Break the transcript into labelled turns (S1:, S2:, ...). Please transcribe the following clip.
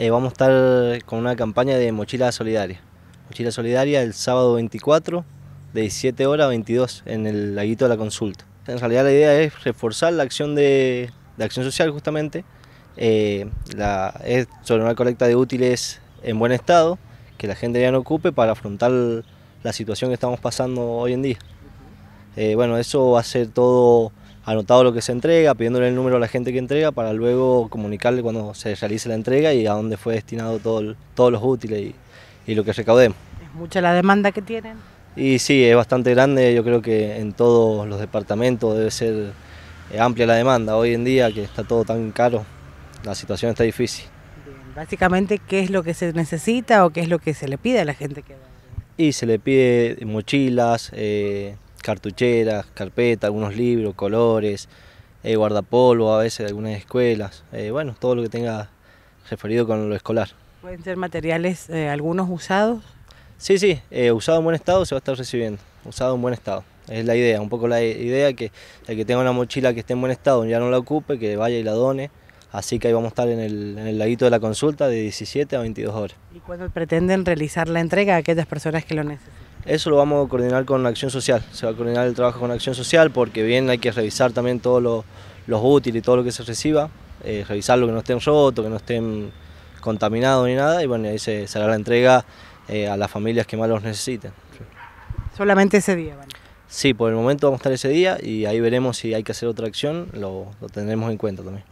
S1: eh, vamos a estar con una campaña de mochila solidaria. Mochila solidaria el sábado 24 de 17 horas a 22 en el laguito de la consulta. En realidad la idea es reforzar la acción de, acción social justamente, eh, es sobre una colecta de útiles en buen estado, que la gente ya no ocupe para afrontar la situación que estamos pasando hoy en día. Eh, bueno, eso va a ser todo anotado lo que se entrega, pidiéndole el número a la gente que entrega para luego comunicarle cuando se realice la entrega y a dónde fue destinado todo, todos los útiles y, lo que recaudemos.
S2: ¿Es mucha la demanda que tienen?
S1: Y sí, es bastante grande, yo creo que en todos los departamentos debe ser eh, amplia la demanda. Hoy en día que está todo tan caro, la situación está difícil.
S2: Básicamente, ¿qué es lo que se necesita o qué es lo que se le pide a la gente que
S1: Y se le pide mochilas, eh, cartucheras, carpetas, algunos libros, colores, eh, guardapolvo a veces de algunas escuelas, eh, bueno, todo lo que tenga referido con lo escolar.
S2: ¿Pueden ser materiales eh, algunos usados?
S1: Sí, sí, usado en buen estado se va a estar recibiendo, usado en buen estado. Es la idea, un poco la idea que el que tenga una mochila que esté en buen estado ya no la ocupe, que vaya y la done. Así que ahí vamos a estar en el, en el laguito de la consulta de 17 a 22 horas.
S2: ¿Y cuándo pretenden realizar la entrega a aquellas personas que lo necesitan?
S1: Eso lo vamos a coordinar con Acción Social, se va a coordinar el trabajo con Acción Social porque bien hay que revisar también todos los útiles y todo lo que se reciba, eh, revisar lo que no estén rotos, que no estén contaminados ni nada y bueno, ahí se, hará la entrega eh, a las familias que más los necesiten.
S2: ¿Solamente ese día? Van?
S1: Sí, por el momento vamos a estar ese día y ahí veremos si hay que hacer otra acción, lo tendremos en cuenta también.